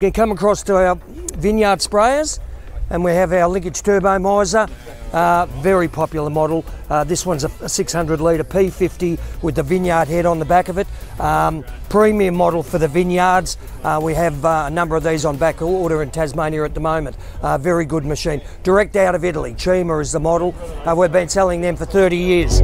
You can come across to our vineyard sprayers and we have our linkage turbomiser, uh, very popular model. Uh, this one's a, 600 litre P50 with the vineyard head on the back of it. Um, premium model for the vineyards. Uh, we have uh, a number of these on back order in Tasmania at the moment. Uh, very good machine. Direct out of Italy. Cima is the model. Uh, we've been selling them for 30 years.